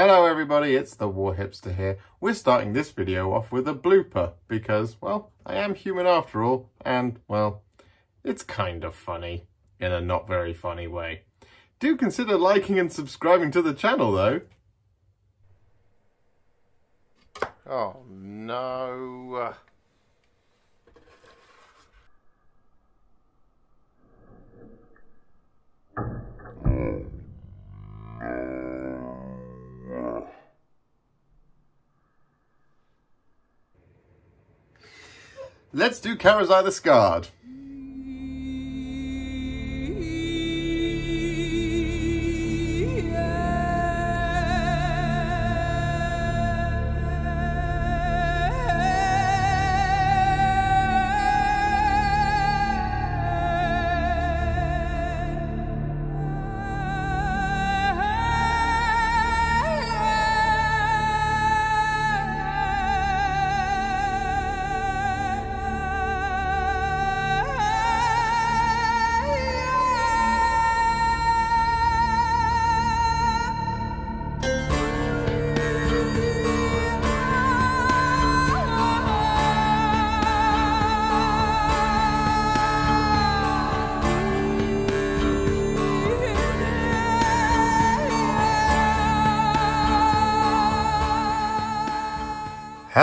Hello everybody, it's the War Hipster here. We're starting this video off with a blooper because, well, I am human after all, and, well, it's kind of funny in a not very funny way. Do consider liking and subscribing to the channel though. Oh no. Let's do Karazai the Scarred.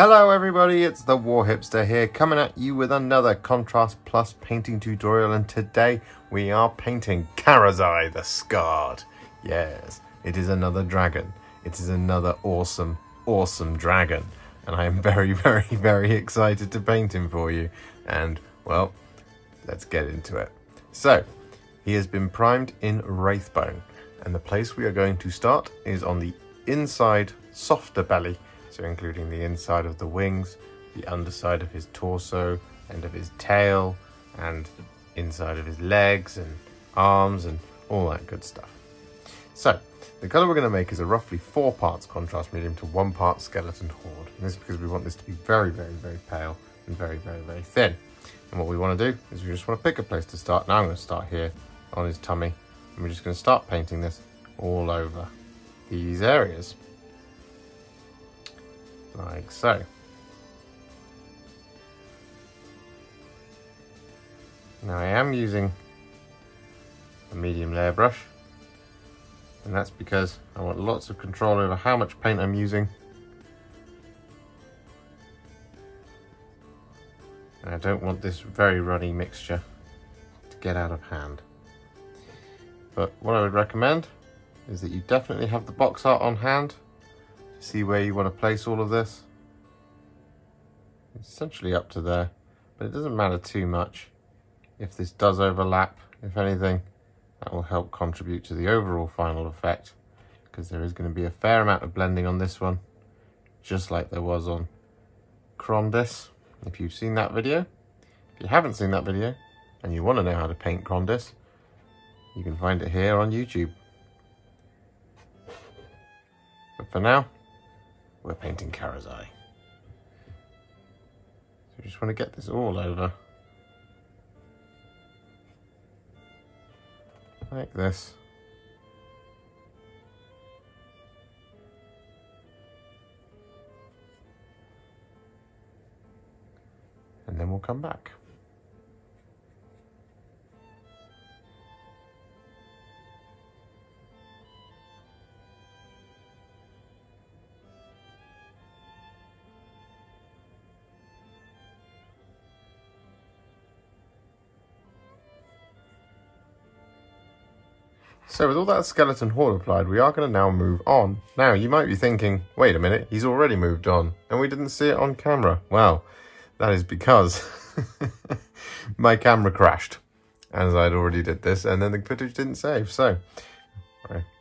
Hello everybody, it's the War Hipster here, coming at you with another Contrast Plus painting tutorial, and today we are painting Karazai the Scarred. Yes, it is another dragon. It is another awesome, awesome dragon, and I am very, very, very excited to paint him for you. And, well, let's get into it. So, he has been primed in Wraithbone, and the place we are going to start is on the inside softer belly so including the inside of the wings, the underside of his torso, and of his tail, and inside of his legs and arms and all that good stuff. So, the colour we're going to make is a roughly four parts contrast medium to one part skeleton horde. And this is because we want this to be very, very, very pale and very, very, very thin. And what we want to do is we just want to pick a place to start. Now I'm going to start here on his tummy. And we're just going to start painting this all over these areas like so. Now I am using a medium layer brush and that's because I want lots of control over how much paint I'm using and I don't want this very runny mixture to get out of hand. But what I would recommend is that you definitely have the box art on hand see where you want to place all of this. It's essentially up to there, but it doesn't matter too much. If this does overlap, if anything, that will help contribute to the overall final effect because there is going to be a fair amount of blending on this one, just like there was on Krondys. If you've seen that video, if you haven't seen that video and you want to know how to paint Krondys, you can find it here on YouTube. But for now, we're painting Karazai. So we just want to get this all over. Like this. And then we'll come back. So with all that skeleton horde applied, we are going to now move on. Now, you might be thinking, wait a minute, he's already moved on, and we didn't see it on camera. Well, that is because my camera crashed, as I'd already did this, and then the footage didn't save. So,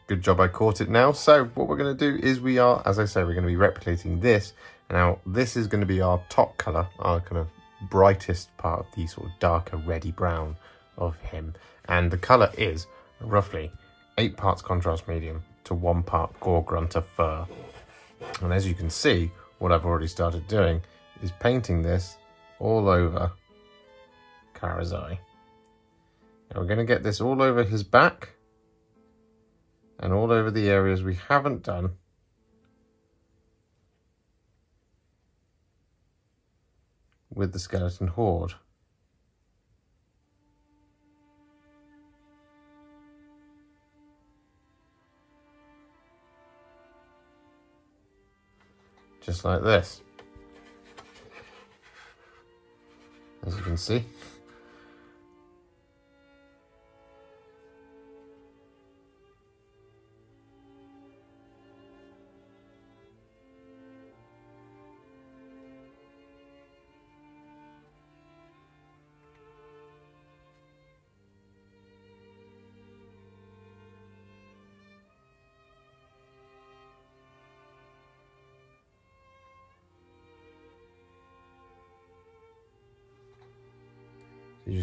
good job I caught it now. So what we're going to do is we are, as I say, we're going to be replicating this. Now, this is going to be our top colour, our kind of brightest part of the sort of darker reddy brown of him. And the colour is roughly 8 parts contrast medium to 1 part Gore-Grunta fur. And as you can see, what I've already started doing is painting this all over Karazai. Now we're going to get this all over his back and all over the areas we haven't done. with the skeleton horde. Just like this. As you can see.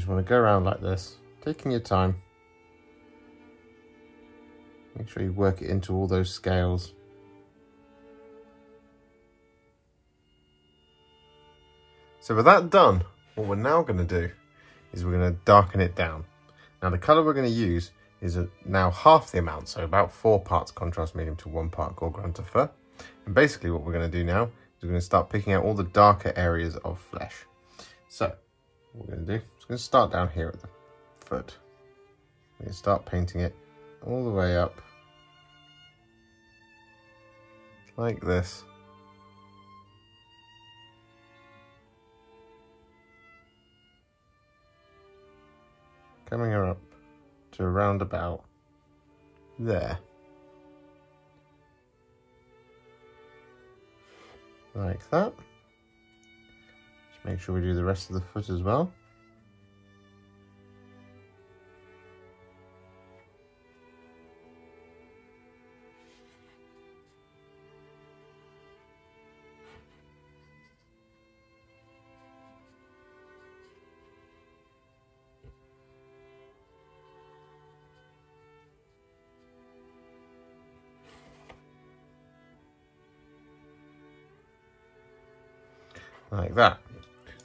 Just want to go around like this, taking your time. Make sure you work it into all those scales. So with that done, what we're now going to do is we're going to darken it down. Now the colour we're going to use is uh, now half the amount, so about four parts contrast medium to one part Gore-Grunta fur. And basically what we're going to do now is we're going to start picking out all the darker areas of flesh. So what we're going to do start down here at the foot. To start painting it all the way up like this. Coming up to around about there. Like that. Just make sure we do the rest of the foot as well.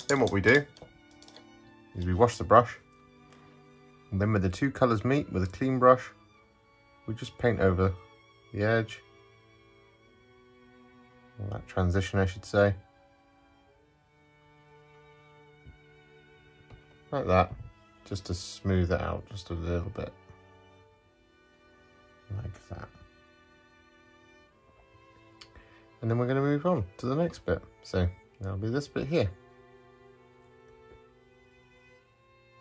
Then what we do is we wash the brush. And then when the two colours meet with a clean brush we just paint over the edge. That transition I should say. Like that. Just to smooth it out just a little bit. Like that. And then we're going to move on to the next bit. So that'll be this bit here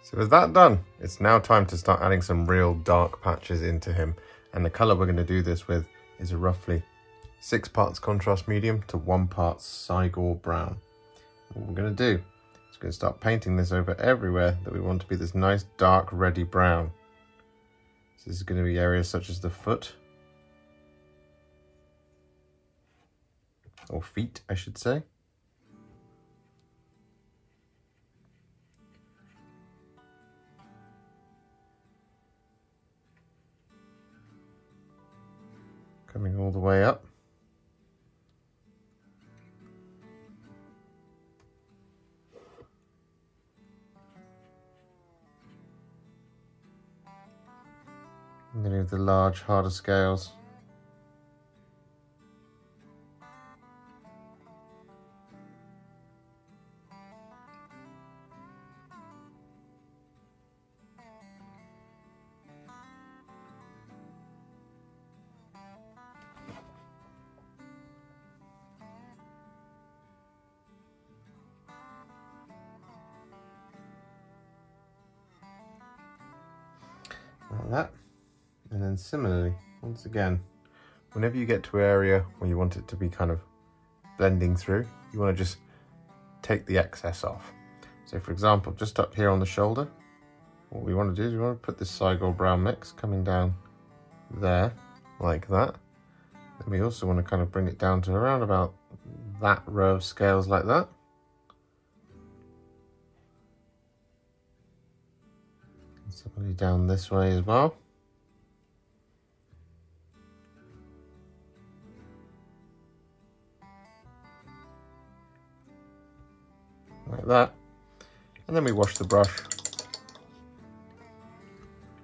So with that done, it's now time to start adding some real dark patches into him. And the color we're going to do this with is a roughly six parts contrast medium to one part Cygor brown. What we're going to do is going to start painting this over everywhere that we want to be this nice dark reddy brown. So this is going to be areas such as the foot, or feet I should say. Large, harder scales. Once again, whenever you get to an area where you want it to be kind of blending through, you want to just take the excess off. So for example, just up here on the shoulder, what we want to do is we want to put this Cygor brown mix coming down there, like that. And we also want to kind of bring it down to around about that row of scales like that. And Somebody down this way as well. Like that. And then we wash the brush.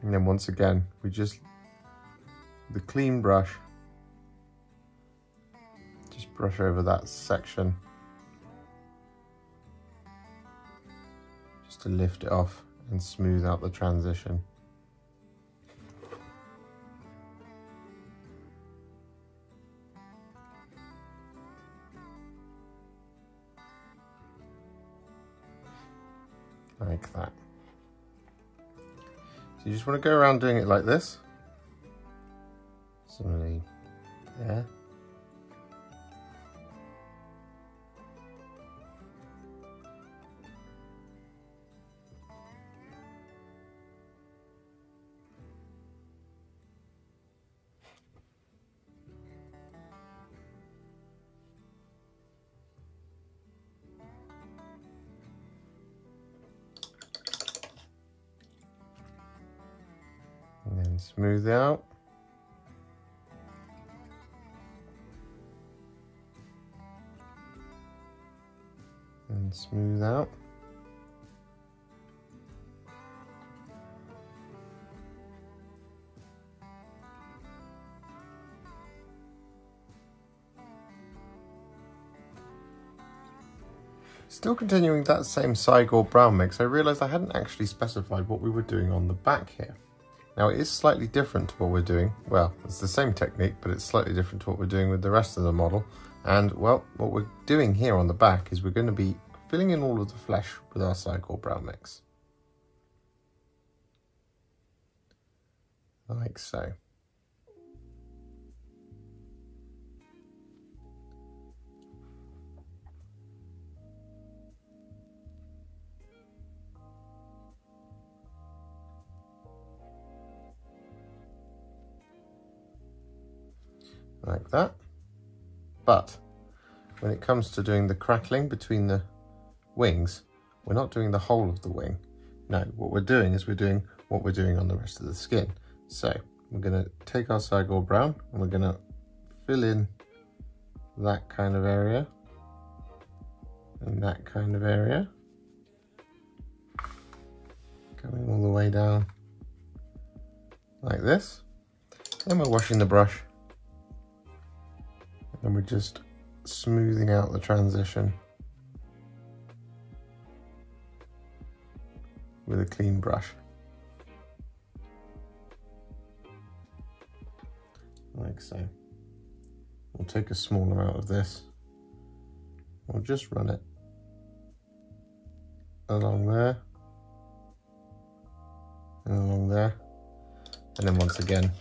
And then once again, we just, the clean brush, just brush over that section just to lift it off and smooth out the transition. Like that. So you just want to go around doing it like this. Similarly there. Smooth out. And smooth out. Still continuing that same Cygor brown mix, I realised I hadn't actually specified what we were doing on the back here. Now it is slightly different to what we're doing. Well, it's the same technique, but it's slightly different to what we're doing with the rest of the model. And well, what we're doing here on the back is we're going to be filling in all of the flesh with our Cygor brown mix. Like so. Like that. But when it comes to doing the crackling between the wings, we're not doing the whole of the wing. No, what we're doing is we're doing what we're doing on the rest of the skin. So we're going to take our Cygor brown and we're going to fill in that kind of area and that kind of area. Coming all the way down like this. Then we're washing the brush and we're just smoothing out the transition with a clean brush. Like so. We'll take a small amount of this. We'll just run it along there and along there. And then once again,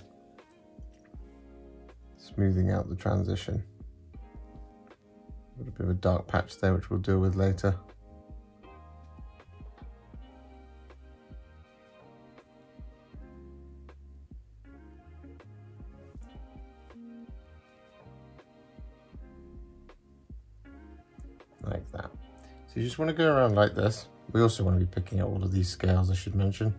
smoothing out the transition. A bit of a dark patch there, which we'll deal with later. Like that. So you just want to go around like this. We also want to be picking out all of these scales, I should mention.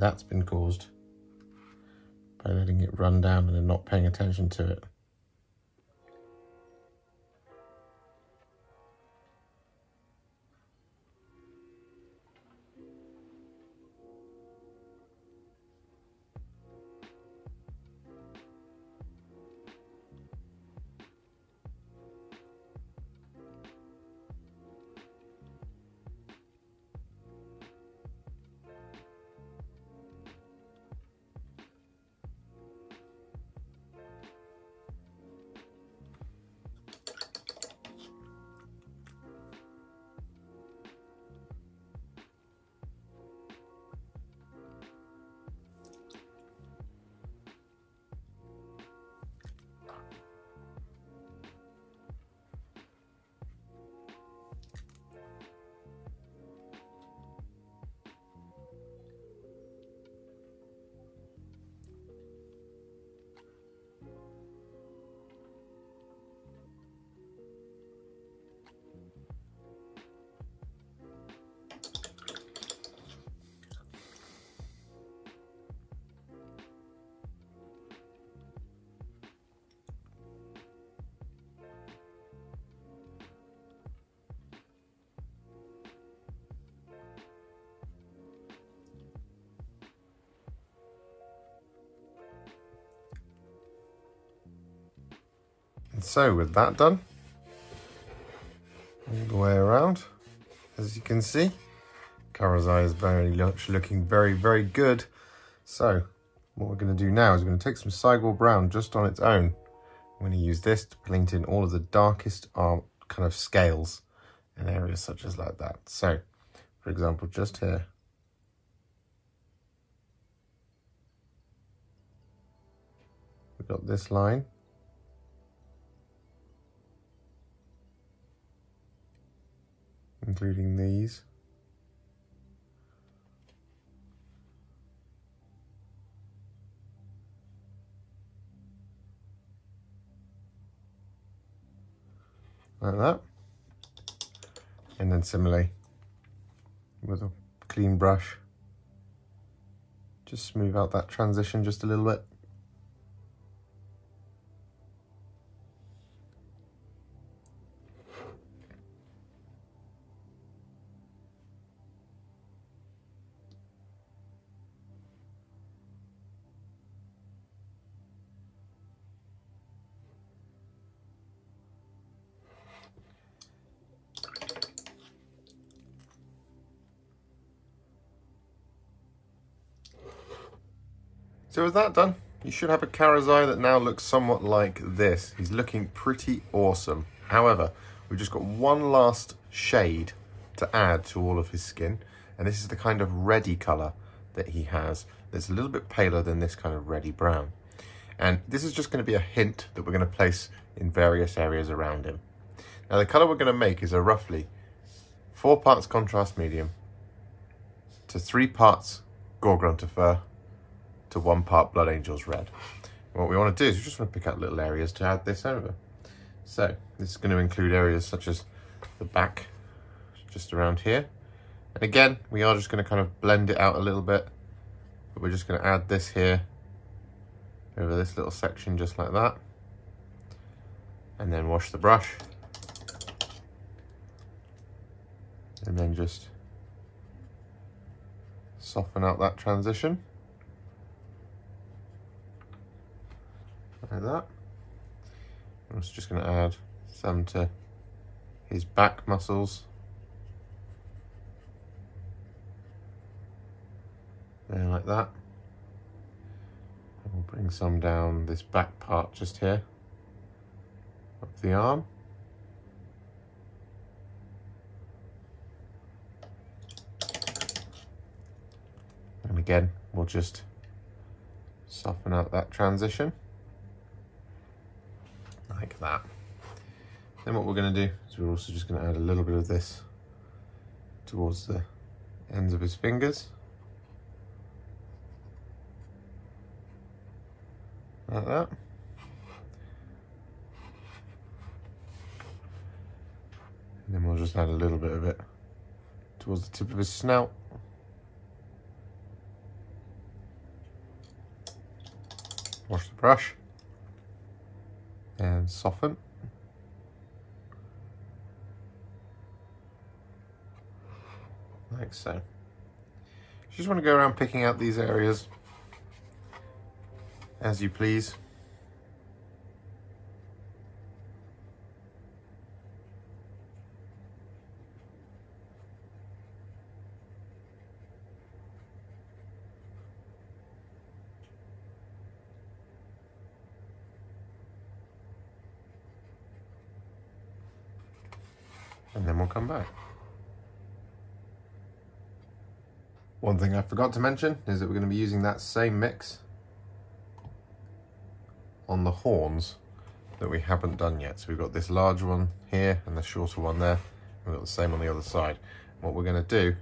That's been caused by letting it run down and then not paying attention to it. So with that done, all the way around, as you can see, Karazai is very much looking very, very good. So what we're going to do now is we're going to take some Cygor Brown just on its own. I'm going to use this to paint in all of the darkest um, kind of scales in areas such as like that. So, for example, just here, we've got this line. Including these. like that. And then similarly, with a clean brush, just smooth out that transition just a little bit. With that done, you should have a Karazai that now looks somewhat like this. He's looking pretty awesome. However, we've just got one last shade to add to all of his skin. And this is the kind of reddy colour that he has. That's a little bit paler than this kind of reddy brown. And this is just going to be a hint that we're going to place in various areas around him. Now the colour we're going to make is a roughly four parts contrast medium to three parts Gore-Grunta fur to one part Blood Angels Red. What we want to do is we just want to pick out little areas to add this over. So this is going to include areas such as the back, just around here. And again, we are just going to kind of blend it out a little bit, but we're just going to add this here over this little section just like that. And then wash the brush. And then just soften out that transition. Like that. I'm just going to add some to his back muscles. There, like that. And we'll bring some down this back part just here up the arm. And again, we'll just soften out that transition like that. Then what we're going to do is we're also just going to add a little bit of this towards the ends of his fingers. Like that. And then we'll just add a little bit of it towards the tip of his snout. Wash the brush and soften. Like so. You just want to go around picking out these areas as you please. And then we'll come back. One thing I forgot to mention is that we're going to be using that same mix on the horns that we haven't done yet. So we've got this large one here and the shorter one there. We've got the same on the other side. What we're going to do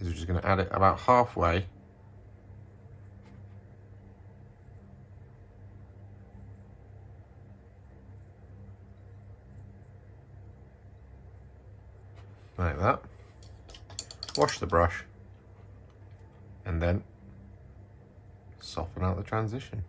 is we're just going to add it about halfway like that. Wash the brush and then soften out the transition.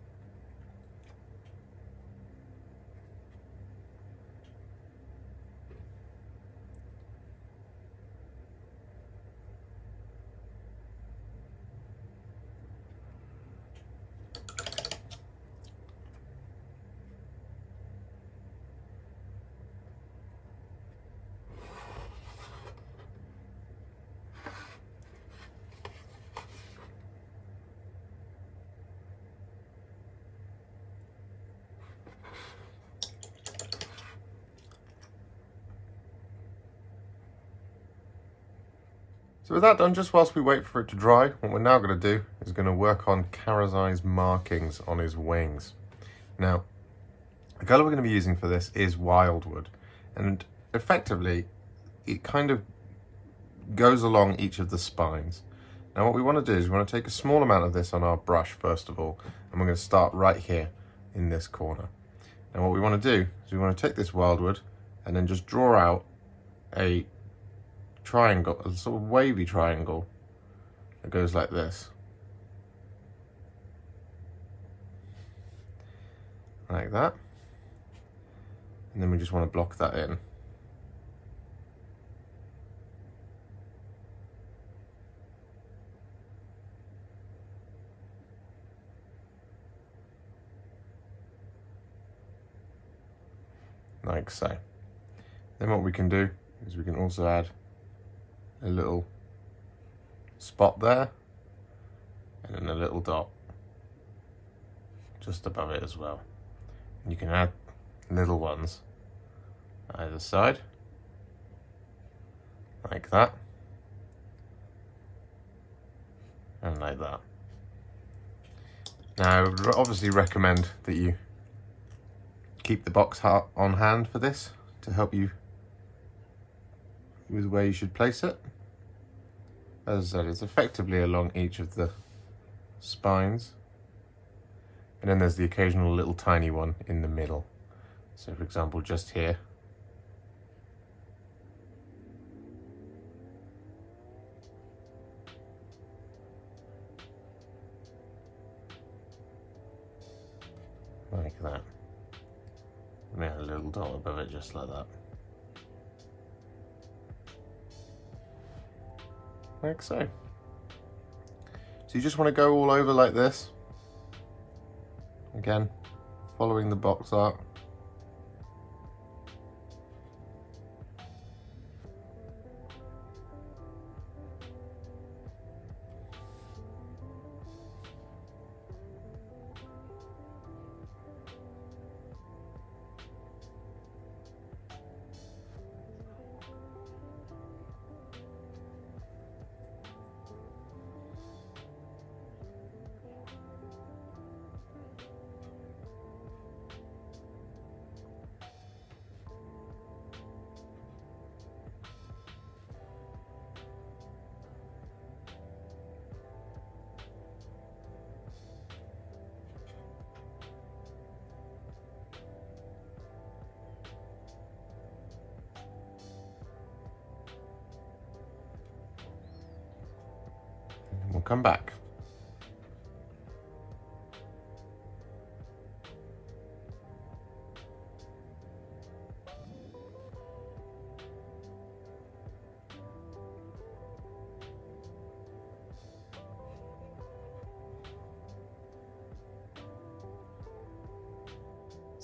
That done, just whilst we wait for it to dry, what we're now going to do is going to work on Karazai's markings on his wings. Now, the colour we're going to be using for this is Wyldwood, and effectively, it kind of goes along each of the spines. Now what we want to do is we want to take a small amount of this on our brush first of all, and we're going to start right here in this corner. Now what we want to do is we want to take this Wyldwood and then just draw out a triangle, a sort of wavy triangle that goes like this. Like that. And then we just want to block that in. like so. Then what we can do is we can also add a little spot there and then a little dot just above it as well. And you can add little ones either side like that and like that. Now I would obviously recommend that you keep the box on hand for this to help you with where you should place it. As I said, it's effectively along each of the spines. And then there's the occasional little tiny one in the middle. So for example, just here. Like that. And a little dot above it just like that. Like so. So you just want to go all over like this. Again, following the box art.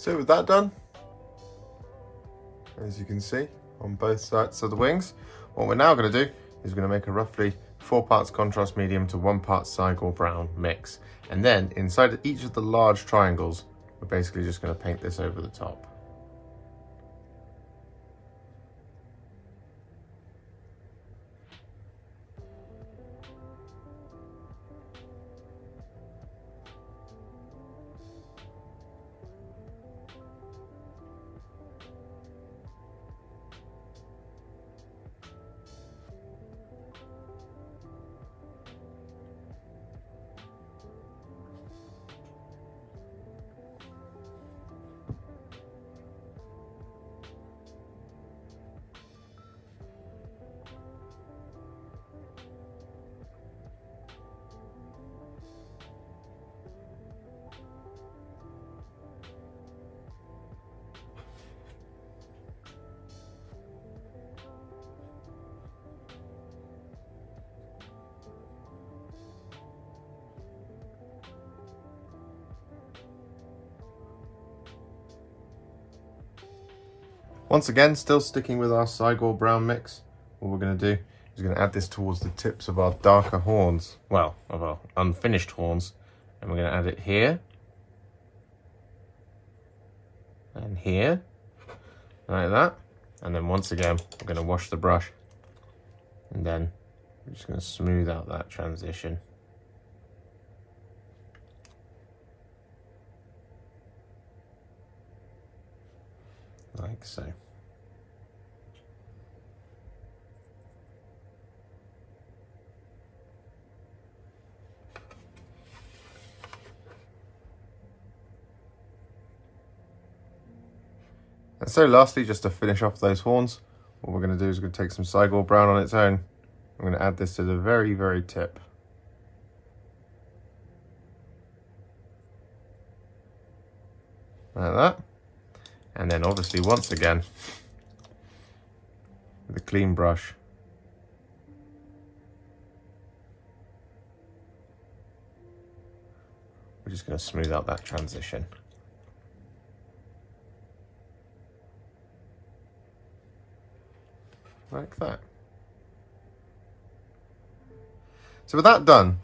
So with that done, as you can see on both sides of the wings, what we're now going to do is we're going to make a roughly four parts contrast medium to one part Cygor brown mix. And then inside each of the large triangles, we're basically just gonna paint this over the top. Once again, still sticking with our Cygor brown mix, what we're going to do is going to add this towards the tips of our darker horns, well, of our unfinished horns, and we're going to add it here, and here, like that, and then once again, we're going to wash the brush, and then I'm just going to smooth out that transition. Like so. So lastly, just to finish off those horns, what we're going to do is we're going to take some Cygor brown on its own. I'm going to add this to the very, very tip. Like that. And then obviously once again, with a clean brush, we're just going to smooth out that transition. Like that. So with that done,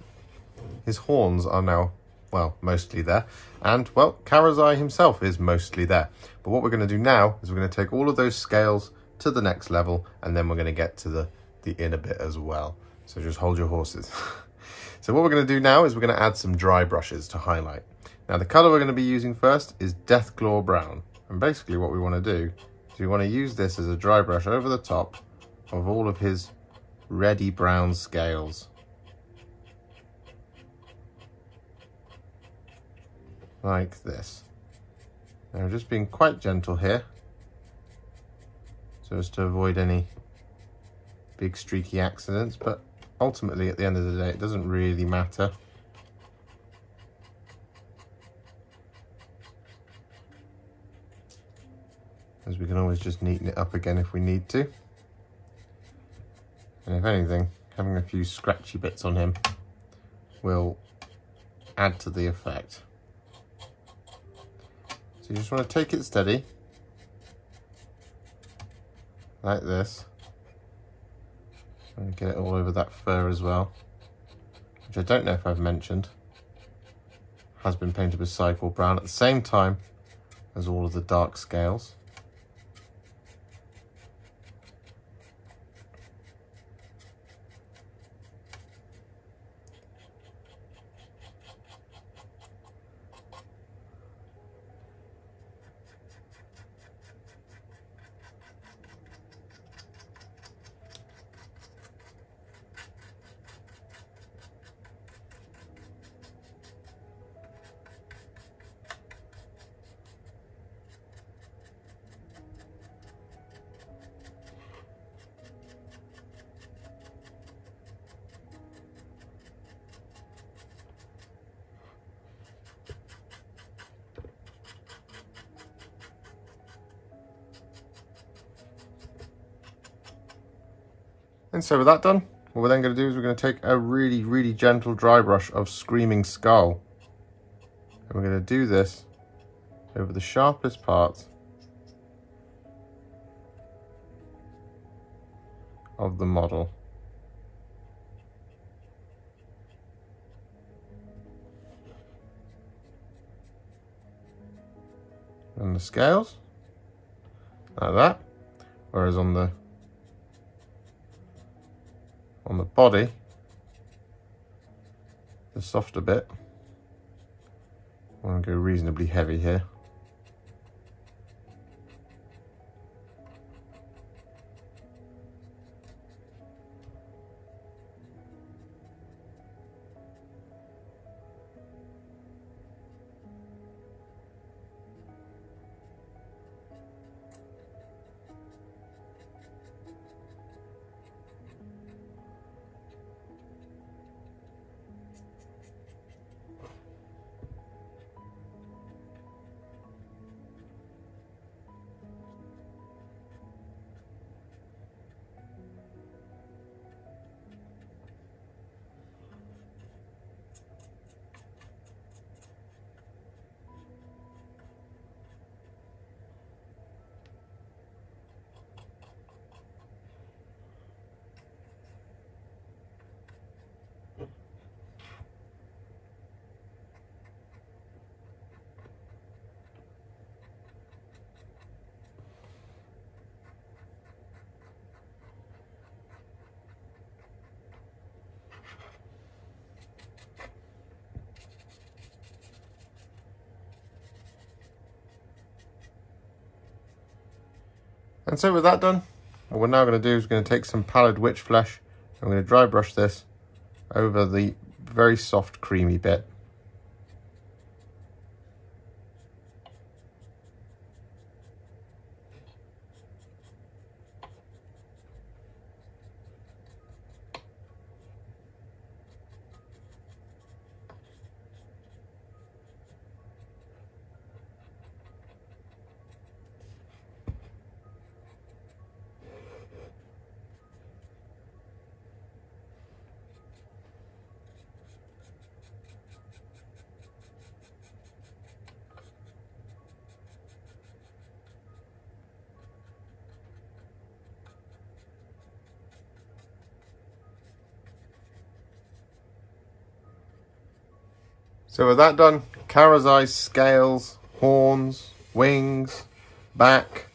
his horns are now, well, mostly there. And, well, Karazai himself is mostly there. But what we're going to do now is we're going to take all of those scales to the next level, and then we're going to get to the, the inner bit as well. So just hold your horses. so what we're going to do now is we're going to add some dry brushes to highlight. Now the colour we're going to be using first is Deathclaw Brown. And basically what we want to do is we want to use this as a dry brush over the top of all of his reddy brown scales. Like this. Now I'm just being quite gentle here so as to avoid any big streaky accidents but ultimately at the end of the day it doesn't really matter. as we can always just neaten it up again if we need to. And if anything, having a few scratchy bits on him will add to the effect. So you just want to take it steady, like this. And get it all over that fur as well, which I don't know if I've mentioned, has been painted with Cygor Brown at the same time as all of the dark scales. And so with that done, what we're then going to do is we're going to take a really, really gentle dry brush of Screaming Skull. And we're going to do this over the sharpest parts of the model. And the scales, like that, whereas on the on the body, the softer bit. I want to go reasonably heavy here. And so with that done, what we're now going to do is going to take some Pallid Wych Flesh. I'm going to dry brush this over the very soft creamy bit. So with that done, Karazai's scales, horns, wings, back,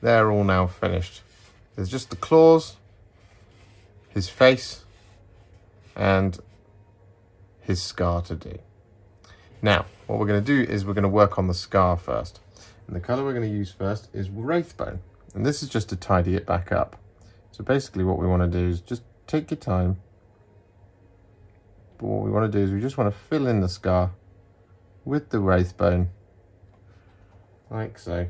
they're all now finished. There's just the claws, his face, and his scar to do. Now, what we're going to do is we're going to work on the scar first. And the colour we're going to use first is Wraithbone. And this is just to tidy it back up. So basically what we want to do is just take your time but what we want to do is we just want to fill in the scar with the Wraithbone, like so.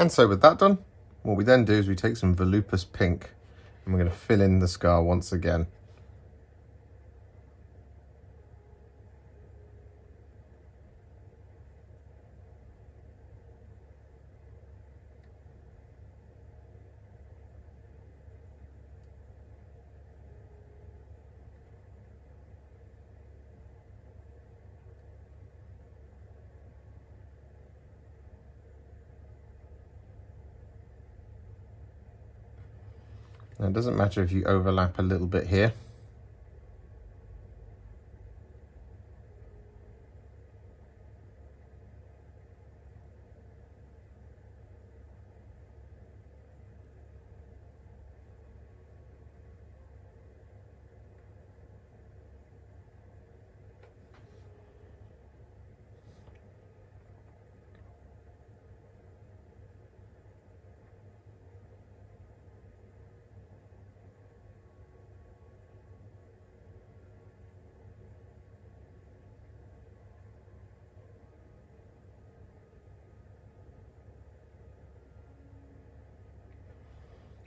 And so with that done, what we then do is we take some Volupus Pink and we're going to fill in the scar once again. It doesn't matter if you overlap a little bit here.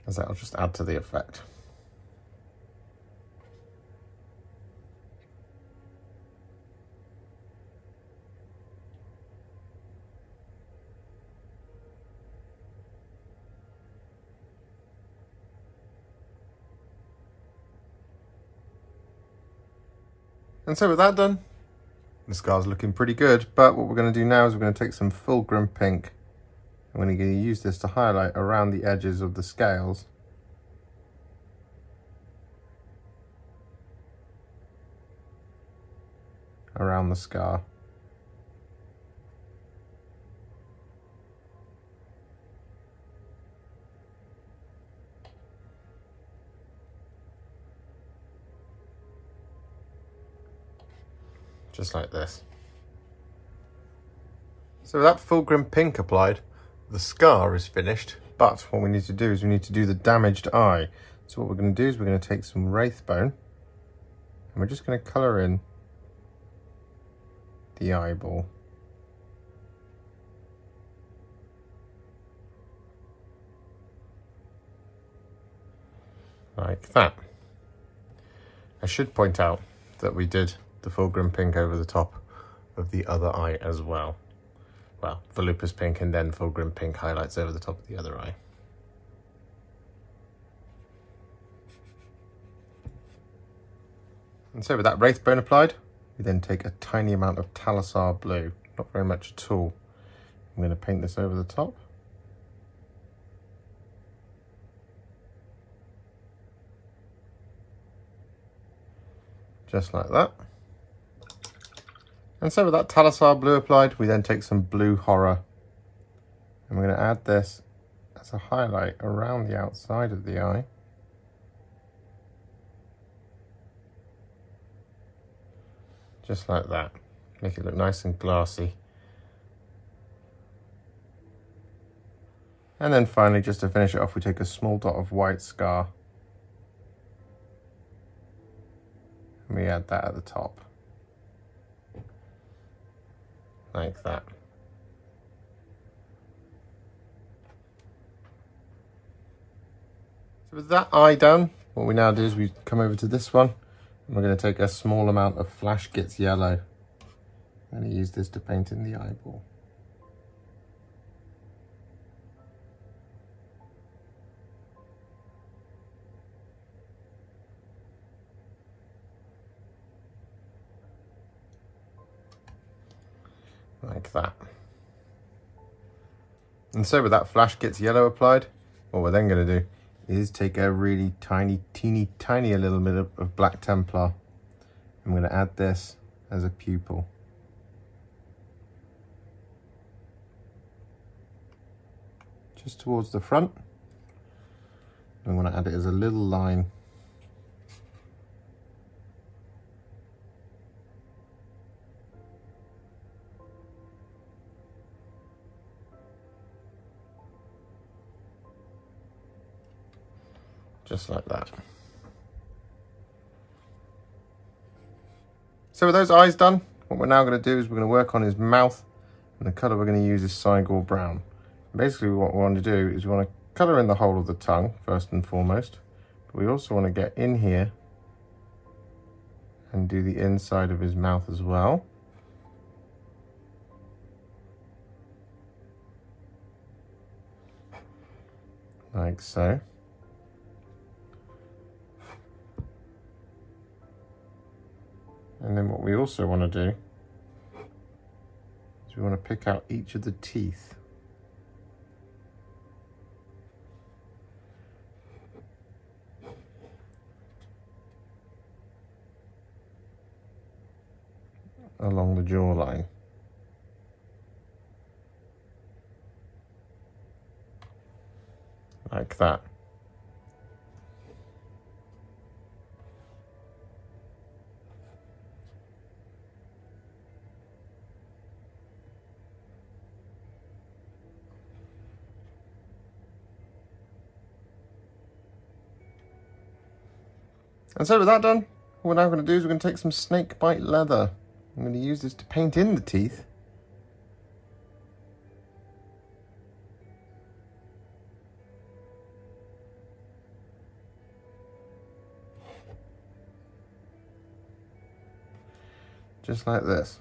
As that'll just add to the effect. And so with that done, the scar's looking pretty good, but what we're going to do now is we're going to take some Fulgrim Pink I'm going to use this to highlight around the edges of the scales. around the scar. Just like this. So that Fulgrim pink applied, the scar is finished, but what we need to do is we need to do the damaged eye. So what we're going to do is we're going to take some Wraithbone and we're just going to colour in the eyeball. Like that. I should point out that we did the Fulgrim pink over the top of the other eye as well well, Volupus pink and then Fulgrim pink highlights over the top of the other eye. And so with that Wraithbone applied, we then take a tiny amount of Talassar blue, not very much at all. I'm going to paint this over the top. just like that. And so with that Talassar blue applied, we then take some blue horror and we're going to add this as a highlight around the outside of the eye. Just like that. Make it look nice and glassy. And then finally, just to finish it off, we take a small dot of white scar. And we add that at the top. Like that. So with that eye done, what we now do is we come over to this one. And we're going to take a small amount of Flash Gitz Yellow. To use this to paint in the eyeball. Like that. And so with that Flash Gitz Yellow applied, what we're then going to do is take a really tiny, teeny, tiny a little bit of, of black Templar. I'm going to add this as a pupil. Just towards the front. I'm going to add it as a little line just like that. So with those eyes done, what we're now going to do is we're going to work on his mouth and the colour we're going to use is Cygor Brown. Basically what we want to do is we want to colour in the whole of the tongue first and foremost, but we also want to get in here and do the inside of his mouth as well. Like so. And then what we also want to do is we want to pick out each of the teeth. along the jawline. Like that. And so with that done, what we're now going to do is we're going to take some Snakebite Leather. I'm going to use this to paint in the teeth. Just like this.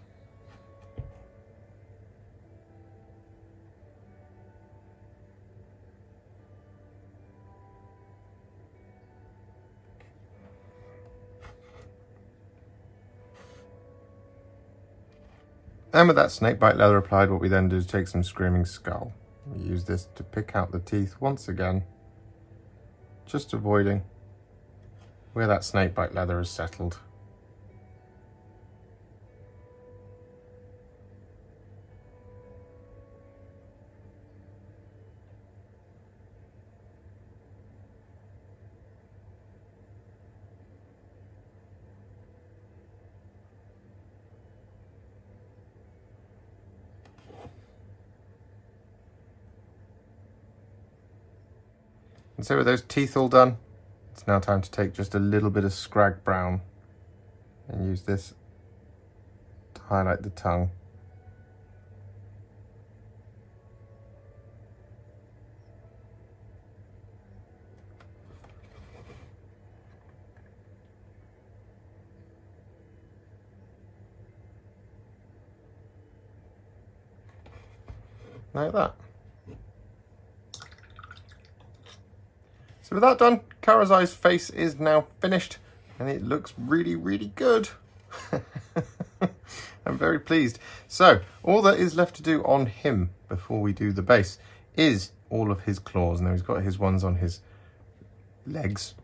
And with that snakebite leather applied, what we then do is take some Screaming Skull. We use this to pick out the teeth once again, just avoiding where that snakebite leather is settled. And so with those teeth all done, it's now time to take just a little bit of Skrag Brown and use this to highlight the tongue. Like that. So with that done, Karazai's face is now finished and it looks really, really good. I'm very pleased. So all that is left to do on him before we do the base is all of his claws. Now he's got his ones on his legs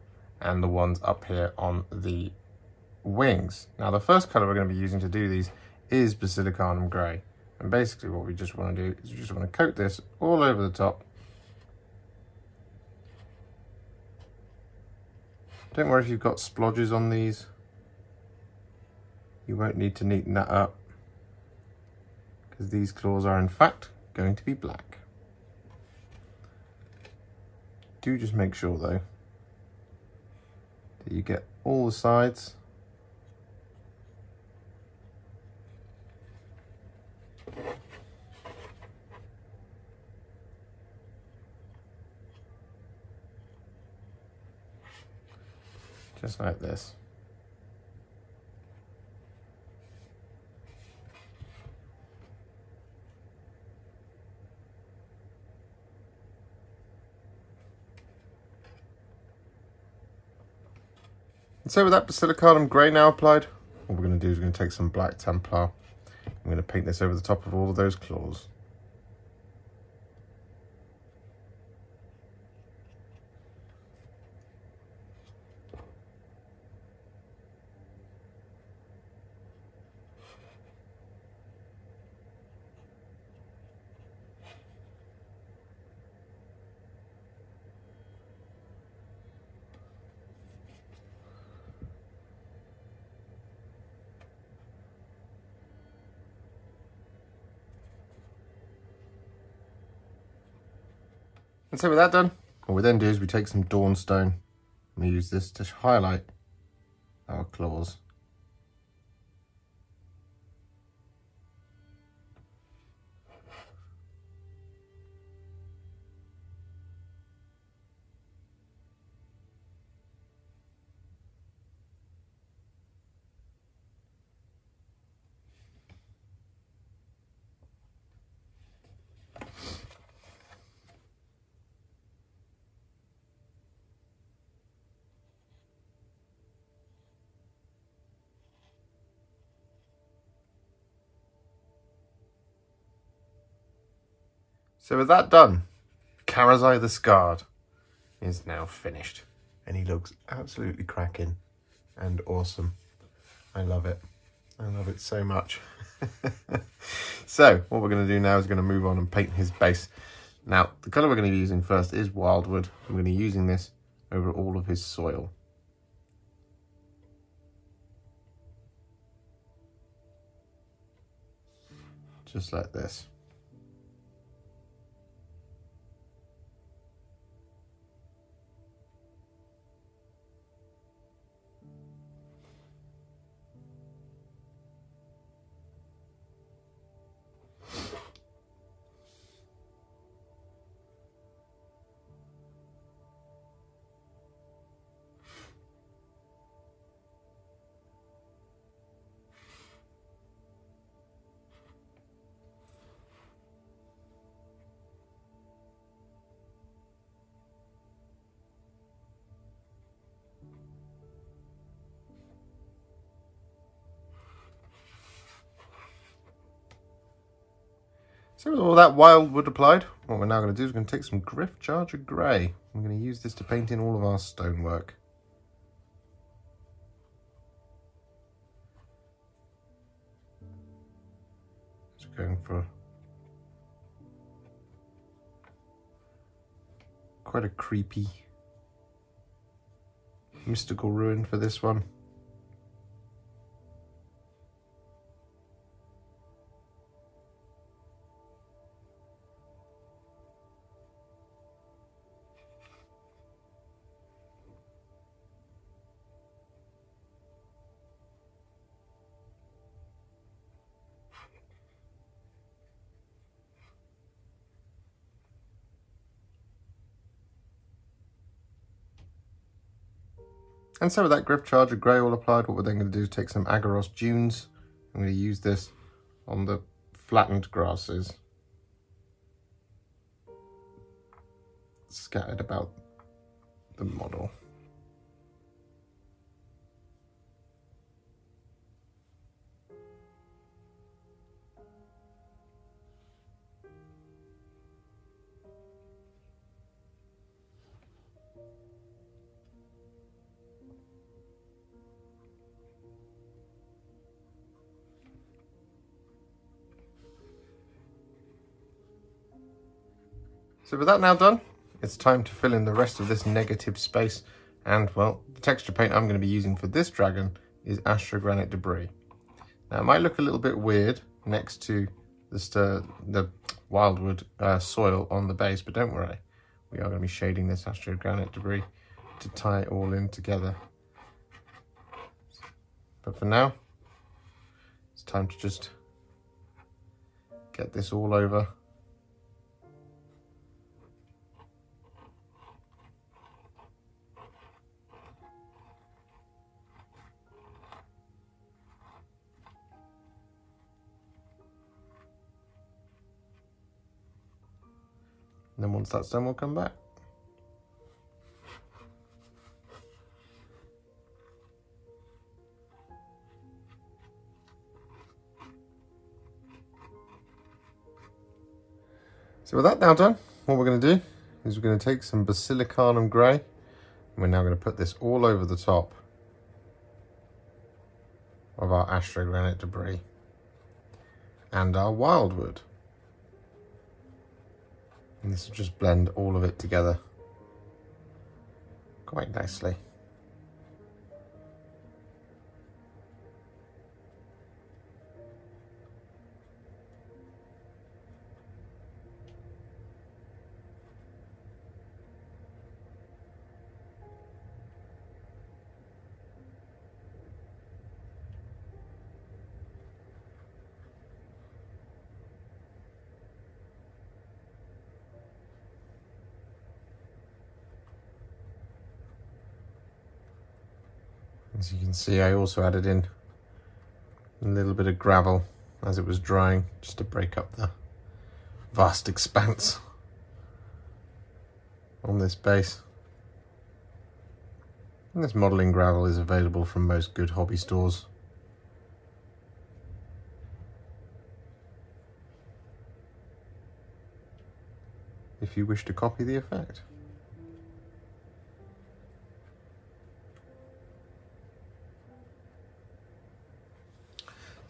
and the ones up here on the wings. Now the first colour we're going to be using to do these is Basilicanum Grey. And basically what we just want to do is we just want to coat this all over the top. Don't worry if you've got splodges on these. You won't need to neaten that up because these claws are in fact going to be black. Do just make sure though that you get all the sides just like this. And so with that Basilicanum grey now applied, what we're going to do is we're going to take some black Templar. I'm going to paint this over the top of all of those claws. And so with that done, what we then do is we take some Dawnstone and we use this to highlight our claws. So with that done, Karazai the Scarred is now finished. And he looks absolutely cracking and awesome. I love it. I love it so much. so what we're going to do now is going to move on and paint his base. Now, the colour we're going to be using first is Wyldwood. I'm going to be using this over all of his soil. Just like this. So with all that Wyldwood applied, what we're now going to do is we're going to take some Gryph Charger Grey. I'm going to use this to paint in all of our stonework. Just going for quite a creepy mystical ruin for this one. And so with that Gryph-Charger Grey all applied, what we're then going to do is take some Aggaros Dunes. I'm going to use this on the flattened grasses. Scattered about the model. So with that now done, it's time to fill in the rest of this negative space. And well, the texture paint I'm going to be using for this dragon is Astrogranite Debris. Now it might look a little bit weird next to the, the Wyldwood uh, soil on the base, but don't worry. We are going to be shading this Astrogranite Debris to tie it all in together. But for now, it's time to just get this all over And then once that's done, we'll come back. So with that now done, what we're going to do is we're going to take some Basilicanum Grey and we're now going to put this all over the top of our astrogranite debris and our Wyldwood. And this will just blend all of it together quite nicely. Can see, I also added in a little bit of gravel as it was drying, just to break up the vast expanse on this base. And this modelling gravel is available from most good hobby stores. If you wish to copy the effect.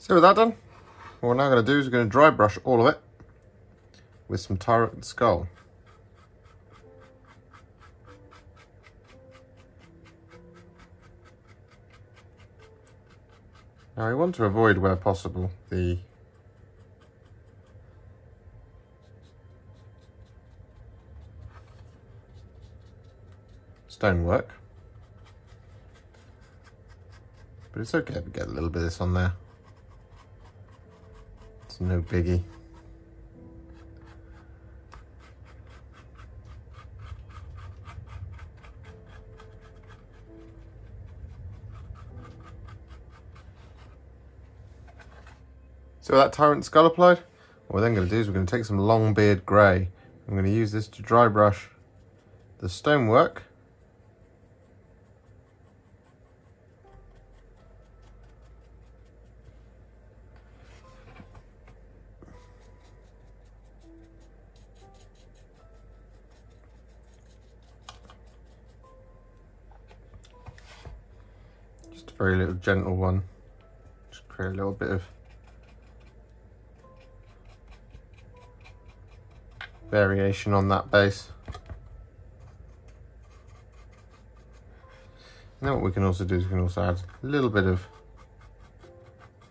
So with that done, what we're now going to do is we're going to dry brush all of it with some Tyrant Skull. Now I want to avoid where possible the stonework. But it's okay if we get a little bit of this on there no biggie. So that Tyrant Skull applied, what we're then going to do is we're going to take some Longbeard Grey. I'm going to use this to dry brush the stonework very little gentle one. Just create a little bit of variation on that base. Now what we can also do is we can also add a little bit of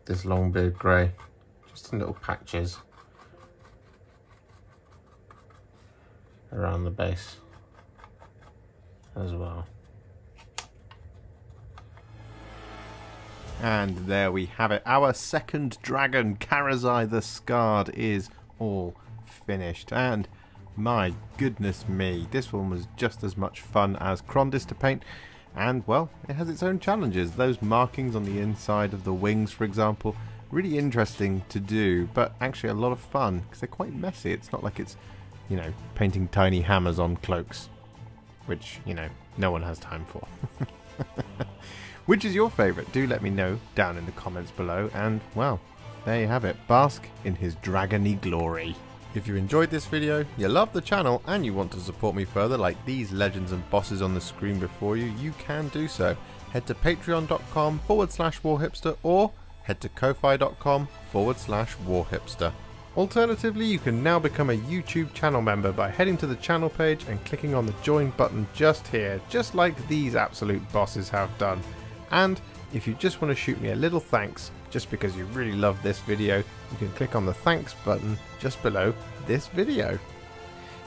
this Longbeard Grey, just in little patches around the base as well. And there we have it. Our second dragon, Karazai the Scarred, is all finished. And my goodness me, this one was just as much fun as Krondys to paint. And, well, it has its own challenges. Those markings on the inside of the wings, for example, really interesting to do, but actually a lot of fun, because they're quite messy. It's not like it's, you know, painting tiny hammers on cloaks, which, you know, no one has time for. Which is your favourite? Do let me know down in the comments below. And, well, there you have it. Bask in his dragony glory. If you enjoyed this video, you love the channel, and you want to support me further like these legends and bosses on the screen before you, you can do so. Head to patreon.com forward slash warhipster or head to ko-fi.com forward slash warhipster. Alternatively, you can now become a YouTube channel member by heading to the channel page and clicking on the join button just here, just like these absolute bosses have done. And if you just want to shoot me a little thanks, just because you really love this video, you can click on the thanks button just below this video.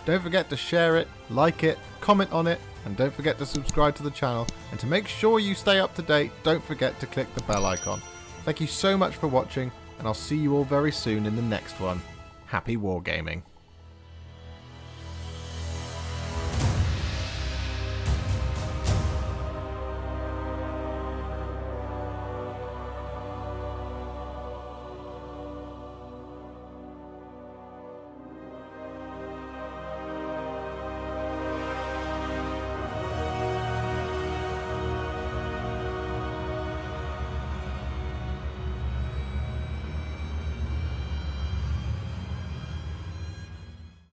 Don't forget to share it, like it, comment on it, and don't forget to subscribe to the channel. And to make sure you stay up to date, don't forget to click the bell icon. Thank you so much for watching, and I'll see you all very soon in the next one. Happy wargaming.